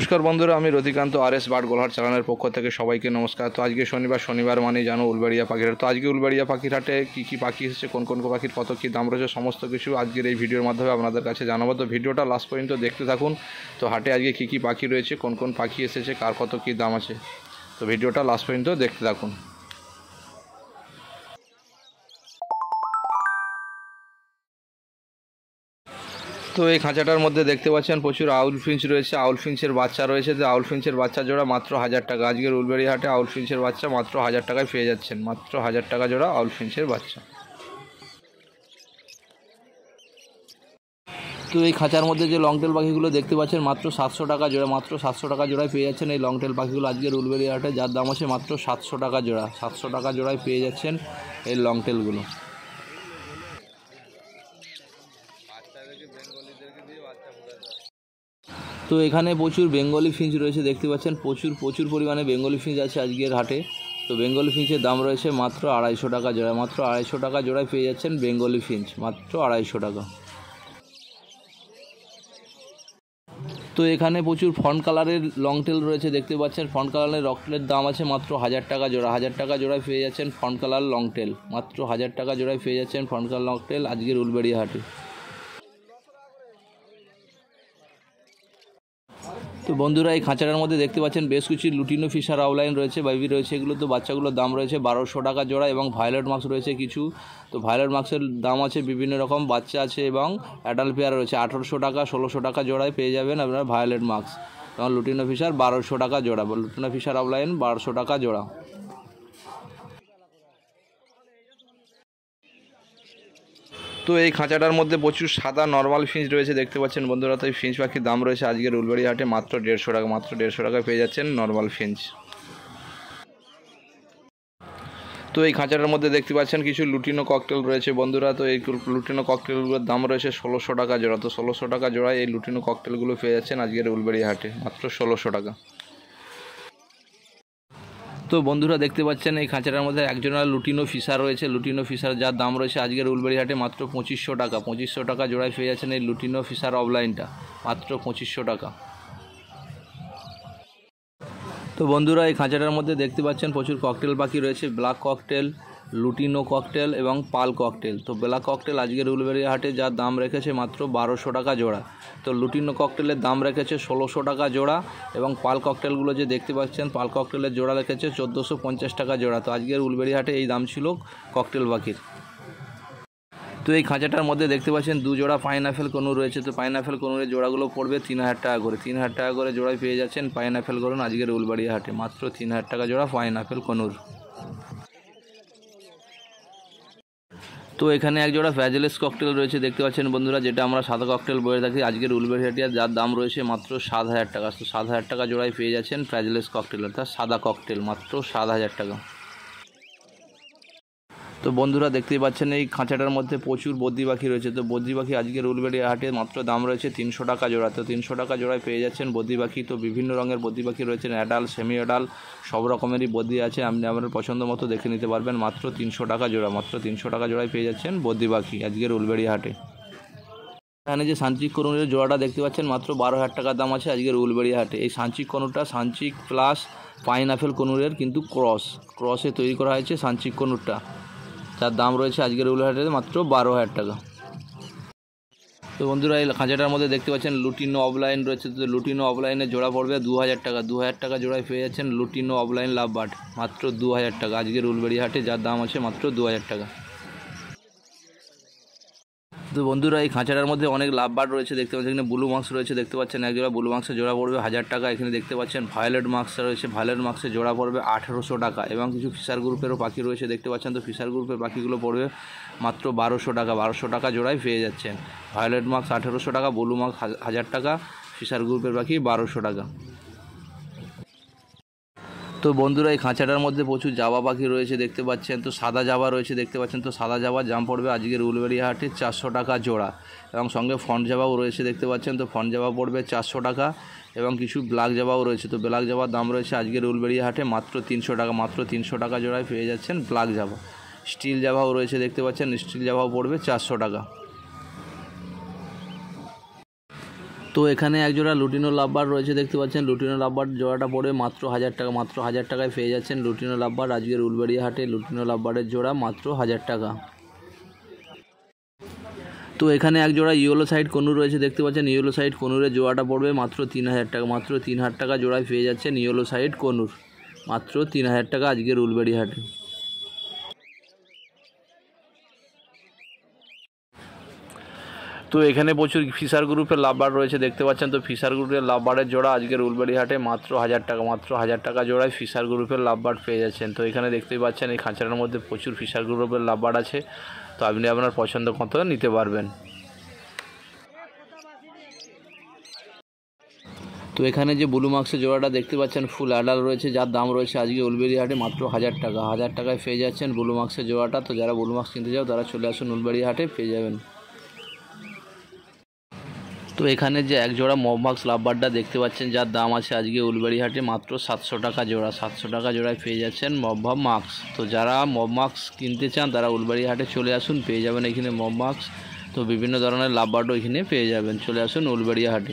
নমস্কার বন্ধুরা, আমি রতিকান্ত আর এস বাট গোলহাট চালানোর পক্ষ থেকে সবাইকে নমস্কার। তো আজকে শনিবার শনিবার মানে জানো উলবাড়িয়া পাখির। তো আজকে উলবাড়িয়া পাখির হাটে কী কী পাখি এসেছে, কোন কোন পাখির কত কী দাম রয়েছে, সমস্ত কিছু আজকের এই ভিডিওর মাধ্যমে আপনাদের কাছে জানাব। তো ভিডিওটা লাস্ট পর্যন্ত দেখতে থাকুন। তো হাটে আজকে কী কী পাখি রয়েছে, কোন কোন পাখি এসেছে, কার কত কী দাম আছে। তো ভিডিওটা লাস্ট পর্যন্ত দেখতে থাকুন। তো এই খাঁচাটার মধ্যে দেখতে পাচ্ছেন প্রচুর আউল ফিঞ্চ রয়েছে। আউল ফিঞ্চের বাচ্চা রয়েছে। তো আউল ফিঞ্চের বাচ্চা জোড়া মাত্র হাজার টাকা। আজকের উলবেড়ি হাটে আউল ফিঞ্চের বাচ্চা মাত্র হাজার টাকায় পেয়ে যাচ্ছেন। মাত্র হাজার টাকা জোড়া আউল ফিঞ্চের বাচ্চা। তো এই খাঁচার মধ্যে যে লংটেল পাখিগুলো দেখতে পাচ্ছেন মাত্র সাতশো টাকা জোড়া, মাত্র সাতশো টাকা জোড়ায় পেয়ে যাচ্ছেন এই লংটেল পাখিগুলো আজকের উলবেড়ি হাটে যার দাম আছে মাত্র সাতশো টাকা জোড়া। সাতশো টাকা জোড়ায় পেয়ে যাচ্ছেন এই লংটেলগুলো। তো এখানে প্রচুর বেঙ্গলি ফিঞ্চ রয়েছে, দেখতে পাচ্ছেন। প্রচুর প্রচুর পরিমাণে বেঙ্গলি ফিঞ্চ আছে আজকের হাটে। তো বেঙ্গলি ফিঞ্চের দাম রয়েছে মাত্র আড়াইশো টাকা জোড়া মাত্র আড়াইশো টাকা জোড়ায় পেয়ে যাচ্ছেন বেঙ্গলি ফিঞ্চ। মাত্র আড়াইশো টাকা। তো এখানে প্রচুর ফ্রন্ট কালারের লং টেল রয়েছে, দেখতে পাচ্ছেন। ফ্রন্ট কালারের রকটেলের দাম আছে মাত্র হাজার টাকা জোড়া। হাজার টাকা জোড়ায় পেয়ে যাচ্ছেন ফ্রন্ট কালার লং টেল। মাত্র হাজার টাকা জোড়ায় পেয়ে যাচ্ছেন ফ্রন্ট কালার লং টেল আজকের উলবেড়িয়া হাটে। তো বন্ধুরা, এই খাঁচাটার মধ্যে দেখতে পাচ্ছেন বেশ কিছু লুটিনো ফিশার আউলাইন রয়েছে, বাইবি রয়েছে, এগুলো তো বাচ্চাগুলোর দাম রয়েছে বারোশো টাকা জোড়া এবং ভায়োলেট মাস্ক রয়েছে কিছু। তো ভায়োলেট মাস্কের দাম আছে বিভিন্ন রকম, বাচ্চা আছে এবং অ্যাডাল্ট পেয়ার রয়েছে, আঠেরোশো টাকা, ষোলোশো টাকা জোড়ায় পেয়ে যাবেন আপনার ভায়োলেট মাস্ক এবং লুটিনো ফিশার বারোশো টাকা জোড়া, লুটিনো ফিশার আউলাইন বারোশো টাকা জোড়া। তো এই খাঁচাটার মধ্যে প্রচুর সাদা নর্মাল ফিঞ্চ রয়েছে, দেখতে পাচ্ছেন বন্ধুরা। তো এই ফিঞ্চ পাখির দাম রয়েছে আজকের উলবাড়ি হাটে মাত্র দেড়শো টাকা, মাত্র দেড়শো টাকায় পেয়ে যাচ্ছেন নর্মাল ফিঞ্চ তো এই খাঁচাটার মধ্যে দেখতে পাচ্ছেন কিছু লুটিনো ককটেল রয়েছে বন্ধুরা। তো এই লুটিনো ককটেলগুলোর দাম রয়েছে ষোলোশো টাকা জোড়া। তো ষোলোশো টাকা জোড়ায় এই লুটিনো ককটেলগুলো পেয়ে যাচ্ছেন আজকের উলবাড়ি হাটে মাত্র ষোলোশো টাকা। তো বন্ধুরা দেখতে পাচ্ছেন, এই খাঁচাটার মধ্যে একজনের লুটিনো ফিসার রয়েছে। লুটিনো ফিসার যার দাম রয়েছে আজকের উলবেড়ি হাটে মাত্র পঁচিশশো টাকা। পঁচিশশো টাকা জোড়ায় পেয়ে যাচ্ছেন এই লুটিনো ফিসার অফলাইনটা মাত্র পঁচিশশো টাকা। তো বন্ধুরা, এই খাঁচাটার মধ্যে দেখতে পাচ্ছেন প্রচুর ককটেল পাখি রয়েছে। ব্ল্যাক ককটেল লুটিনো ককটেল এবং পাল ককটেল। তো ব্ল্যাক ককটেল আজকের উলবেড়ি হাটে যার দাম রেখেছে মাত্র বারোশো টাকা জোড়া। তো লুটিনো ককটেলের দাম রেখেছে ষোলোশো টাকা জোড়া এবং পাল ককটেলগুলো যে দেখতে পাচ্ছেন, পাল ককটেলের জোড়া রেখেছে চোদ্দোশো পঞ্চাশ টাকা জোড়া। তো আজকের উলবেড়ি হাটে এই দাম ছিল ককটেল বাকির। তো এই খাঁচাটার মধ্যে দেখতে পাচ্ছেন দু জোড়া পাইনাপেল কনুর রয়েছে। তো পাইনাপেল কনুরের জোড়াগুলো পড়বে তিন হাজার টাকা করে। তিন হাজার টাকা করে জোড়ায় পেয়ে যাচ্ছেন পাইনাপেল করুন আজকের উলবাড়িয়া হাটে। মাত্র তিন হাজার টাকা জোড়া পাইনাপেল কনুর। তো এখানে এক জোড়া ফ্যাজেলেস ককটেল রয়েছে, দেখতে পাচ্ছেন বন্ধুরা, যেটা আমরা সাদা ককটেল বয়ে থাকি। আজকের হেটিয়া যার দাম রয়েছে মাত্র সাত হাজার টাকা। তো সাত হাজার টাকা জোড়ায় পেয়ে যাচ্ছেন ফ্যাজেলেস ককটেল অর্থাৎ সাদা ককটেল মাত্র সাত হাজার টাকা। তো বন্ধুরা দেখতেই পাচ্ছেন, এই খাঁচাটার মধ্যে প্রচুর বদ্রি পাখি রয়েছে। তো বদ্রি পাখি আজকের উলবেড়িয়া হাটে মাত্র দাম রয়েছে তিনশো টাকা জোড়া। তো তিনশো টাকা জোড়ায় পেয়ে যাচ্ছেন বদ্রি পাখি। তো বিভিন্ন রঙের বদ্রি পাখি রয়েছেন অ্যাডাল সেমি অ্যাডাল সব রকমেরই বদ্রি আছে। আপনি আপনার পছন্দ মতো দেখে নিতে পারবেন, মাত্র তিনশো টাকা জোড়া, মাত্র তিনশো টাকা জোড়ায় পেয়ে যাচ্ছেন বদ্রি পাখি আজকের উলবেড়িয়া হাটে। এখানে যে সাঞ্চিক কনুরের জোড়াটা দেখতে পাচ্ছেন, মাত্র বারো হাজার টাকার দাম আছে আজকের উলবেড়িয়া হাটে। এই সাঞ্চিক কনুরটা সাঞ্চিক প্লাস পাইনাপেল কনুরের কিন্তু ক্রস, ক্রসে তৈরি করা হয়েছে সাঞ্চিক কনুরটা। যার দাম রয়েছে আজকের উলহাটে মাত্র বারো হাজার টাকা। তো বন্ধুরা, এই খাঁচাটার মধ্যে দেখতে পাচ্ছেন লুটিনো অফলাইন রয়েছে। তো লুটিনো অফলাইনে জোড়া পড়বে দু হাজার টাকা। দু হাজার টাকা জোড়ায় পেয়ে যাচ্ছেন লুটিনো অফলাইন লাভ বাট, মাত্র দু হাজার টাকা। আজকের উলবেড়ি হাটে যার দাম আছে মাত্র দু হাজার টাকা। তো বন্ধুরা, এই খাঁচাটার মধ্যে অনেক লাভ বার্ড রয়েছে, দেখতে পাচ্ছেন। এখানে ব্লু মার্কস রয়েছে, দেখতে পাচ্ছেন। এক জোড়া ব্লু মার্কসের জোড়া পড়বে হাজার টাকা, এখানে দেখতে পাচ্ছেন। ভায়োলেট মার্কস রয়েছে ভায়োলেট মার্কসের জোড়া পড়বে আঠেরোশো টাকা এবং কিছু ফিশার গ্রুপেরও পাখি রয়েছে, দেখতে পাচ্ছেন। তো ফিশার গ্রুপের পাখিগুলো পড়বে মাত্র বারোশো টাকা বারোশো টাকা জোড়ায় পেয়ে যাচ্ছেন। ভায়োলেট মার্কস আঠেরোশো টাকা ব্লু মার্কস হাজার টাকা ফিশার গ্রুপের পাখি বারোশো টাকা। তো বন্ধুরা, এই খাঁচাটার মধ্যে প্রচুর জাবা পাখি রয়েছে দেখতে পাচ্ছেন। তো সাদা জাবা রয়েছে দেখতে পাচ্ছেন। তো সাদা জাবার জাম পড়বে আজকের উলবেড়িয়া হাটে চারশো টাকা জোড়া এবং সঙ্গে ফন্ট জাবাও রয়েছে দেখতে পাচ্ছেন। তো ফন্ট জাবা পড়বে চারশো টাকা এবং কিছু ব্ল্যাক জাবাও রয়েছে। তো ব্ল্যাক জাবার দাম রয়েছে আজকের উলবেড়িয়া হাটে মাত্র তিনশো টাকা, মাত্র তিনশো টাকা জোড়ায় পেয়ে যাচ্ছেন ব্ল্যাক জাবা। স্টিল জাবাও রয়েছে দেখতে পাচ্ছেন। স্টিল জাবাও পড়বে চারশো টাকা। তো এখানে একজোড়া লুটিনো লাভবার রয়েছে, দেখতে পাচ্ছেন। লুটিনো লাভবার জোড়াটা পড়বে মাত্র হাজার টাকা, মাত্র হাজার টাকায় পেয়ে যাচ্ছেন লুটিনো লাভবার। আজকের উলবেড়িয়া হাটে লুটিনো লাভবারের জোড়া মাত্র হাজার টাকা। তো এখানে এক জোড়া ইয়েলো সাইড কনুর রয়েছে, দেখতে পাচ্ছেন। ইয়েলো সাইড কনুরের জোড়াটা পড়বে মাত্র তিন হাজার টাকা, মাত্র তিন হাজার টাকা জোড়ায় পেয়ে যাচ্ছেন ইয়েলো সাইড কনুর। মাত্র তিন হাজার টাকা আজকের উলবেড়ি হাটে তো এখানে প্রচুর ফিশার গ্রুপের লাভবার রয়েছে, দেখতে পাচ্ছেন তো ফিশার গ্রুপের লাভবারের জোড়া আজকের উলবেড়ি হাটে মাত্র হাজার টাকা, মাত্র হাজার টাকা জোড়ায় ফিশার গ্রুপের লাভবার পেয়ে যাচ্ছেন। তো এখানে দেখতেই পাচ্ছেন এই খাঁচাটার মধ্যে প্রচুর ফিশার গ্রুপের লাভবার আছে, তো আপনি আপনার পছন্দ মতো নিতে পারবেন। তো এখানে যে ব্লু মার্কসের জোড়াটা দেখতে পাচ্ছেন, ফুল অ্যাডাল রয়েছে, যার দাম রয়েছে আজকে উলবেড়ি হাটে মাত্র হাজার টাকা, হাজার টাকায় পেয়ে যাচ্ছেন ব্লু মার্কসের জোড়াটা। তো যারা ব্লু মার্কস কিনতে যাও তারা চলে আসুন উলবেড়ি হাটে পেয়ে যাবেন। তো এখানে যে এক জোড়া মবমাক্স লাভবারটা দেখতে পাচ্ছেন, যার দাম আছে আজকে উলবাড়ি হাটে মাত্র সাতশো টাকা জোড়া। সাতশো টাকা জোড়ায় পেয়ে যাচ্ছেন মবভাব মাক্স তো যারা মব কিনতে চান, তারা উলবাড়িহাটে চলে আসুন, পেয়ে যাবেন এখানে মব তো বিভিন্ন ধরনের লাভবারও এখানে পেয়ে যাবেন। চলে আসুন উলবাড়িয়া হাটে